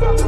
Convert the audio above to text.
Bye.